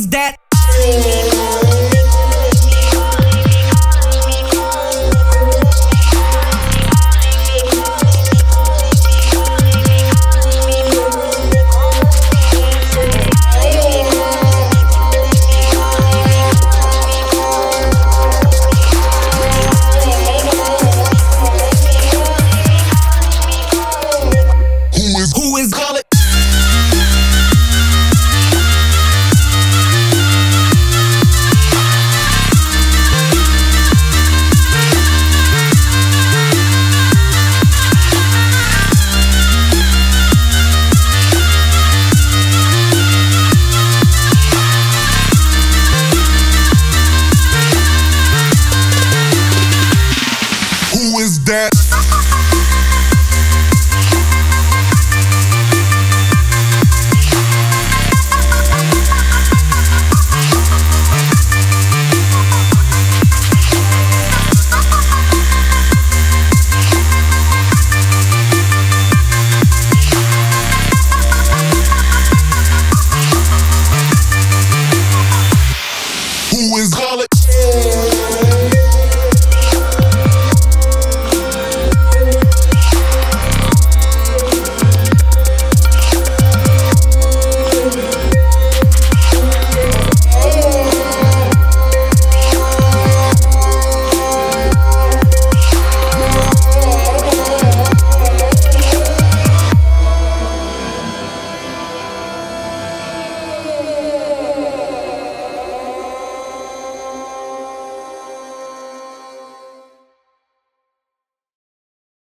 is that?